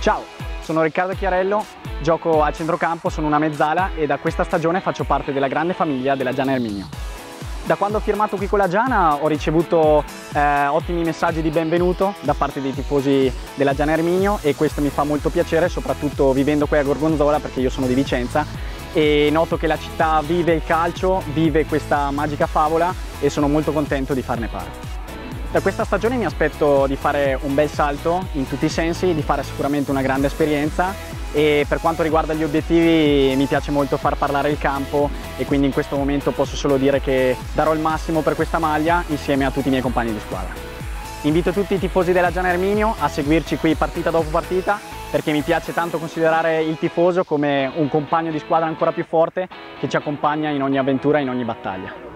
Ciao, sono Riccardo Chiarello, gioco a centrocampo, sono una mezzala e da questa stagione faccio parte della grande famiglia della Giana Erminio. Da quando ho firmato qui con la Giana ho ricevuto eh, ottimi messaggi di benvenuto da parte dei tifosi della Giana Erminio e questo mi fa molto piacere, soprattutto vivendo qui a Gorgonzola perché io sono di Vicenza e noto che la città vive il calcio, vive questa magica favola e sono molto contento di farne parte. Da questa stagione mi aspetto di fare un bel salto in tutti i sensi, di fare sicuramente una grande esperienza e per quanto riguarda gli obiettivi mi piace molto far parlare il campo e quindi in questo momento posso solo dire che darò il massimo per questa maglia insieme a tutti i miei compagni di squadra. Invito tutti i tifosi della Giana Erminio a seguirci qui partita dopo partita perché mi piace tanto considerare il tifoso come un compagno di squadra ancora più forte che ci accompagna in ogni avventura in ogni battaglia.